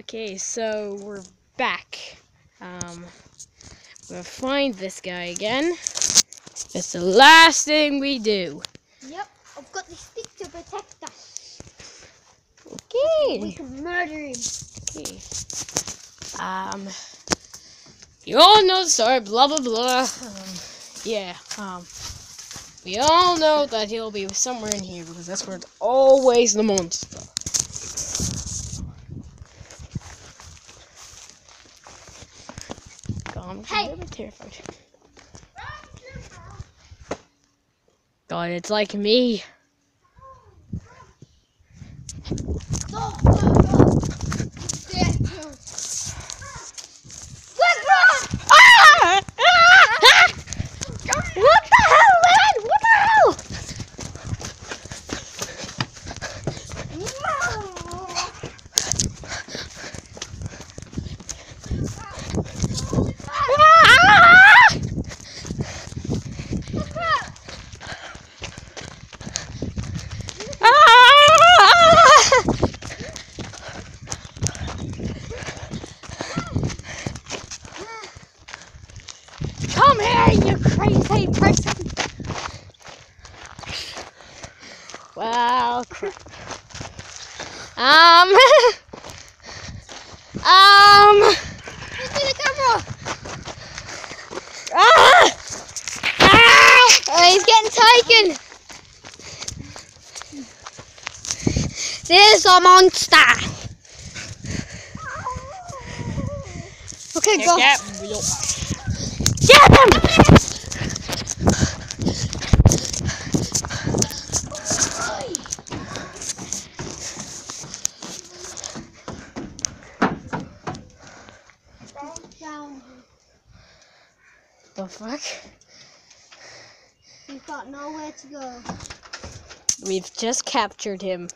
Okay, so we're back. Um, we're gonna find this guy again. It's the last thing we do. Yep, I've got the stick to protect us. Okay. We can murder him. Okay. Um, you all know the story. Blah blah blah. Um, yeah. Um, we all know that he'll be somewhere in here because that's where it's always the monster. I'm Hey. a little bit terrified. God, it's like me. Go, go, go. There, go. Quick, run! Ah! Ah! What the hell, man? What the hell? Ah! Ah! Come here, you crazy person! Well. Um, um, Into the camera! ah! Ah! Oh, he's getting taken! There's a monster! Okay, go. Get him! The fuck? He's got nowhere to go. We've just captured him.